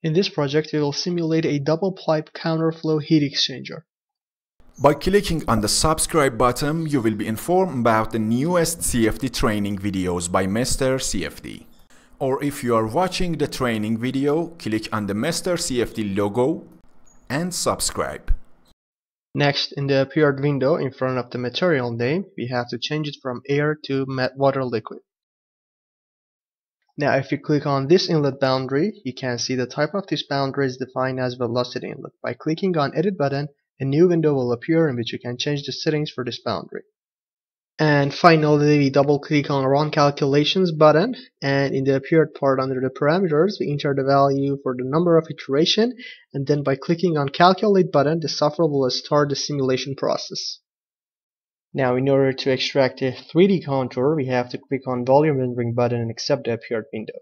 In this project, we will simulate a double pipe counterflow heat exchanger. By clicking on the subscribe button, you will be informed about the newest CFD training videos by Mr. CFD. Or if you are watching the training video, click on the Mr. CFD logo and subscribe. Next, in the appeared window in front of the material name, we have to change it from air to water liquid. Now if you click on this inlet boundary, you can see the type of this boundary is defined as velocity inlet. By clicking on edit button, a new window will appear in which you can change the settings for this boundary. And finally, we double click on run calculations button and in the appeared part under the parameters, we enter the value for the number of iteration and then by clicking on calculate button, the software will start the simulation process. Now in order to extract a 3D contour, we have to click on volume rendering button and accept the appeared window.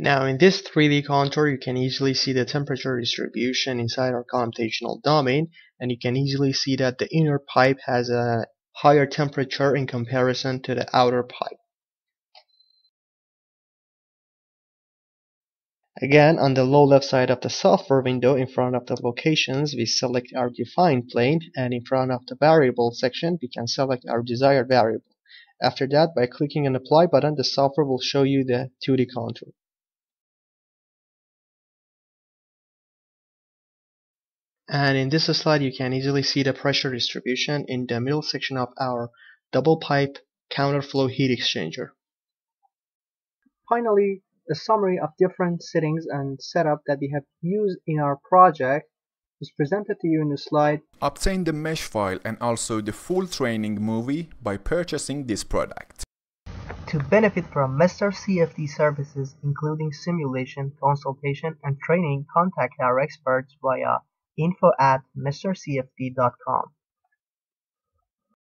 Now in this 3D contour you can easily see the temperature distribution inside our computational domain and you can easily see that the inner pipe has a higher temperature in comparison to the outer pipe. Again, on the low left side of the software window in front of the locations, we select our defined plane and in front of the variable section, we can select our desired variable. After that, by clicking on apply button, the software will show you the 2D contour. And in this slide, you can easily see the pressure distribution in the middle section of our double pipe counterflow heat exchanger. Finally, a summary of different settings and setup that we have used in our project is presented to you in the slide. Obtain the mesh file and also the full training movie by purchasing this product. To benefit from Mr. CFD services including simulation, consultation, and training, contact our experts via info at mrcfd.com.